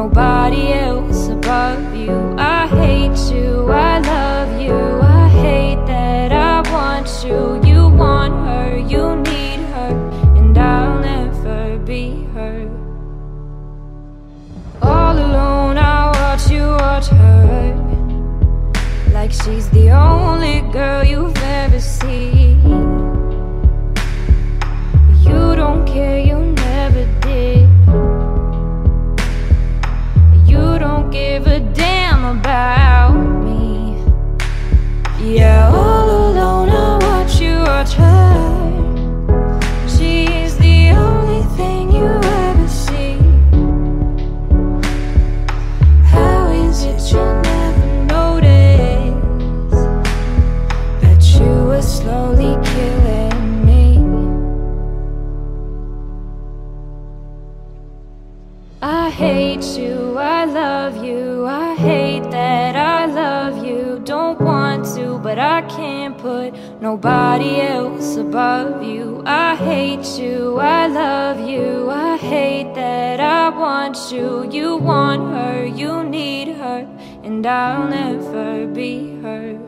nobody else above you. I hate you, I love you, I hate that I want you. You want her, you need her, and I'll never be her. All alone, I watch you watch her. Like she's the only girl you've ever seen give a damn about I hate you, I love you I hate that I love you. Don't want to, but I can't put nobody else above you. I hate you, I love you I hate that I want you. You want her, you need her And I'll never be her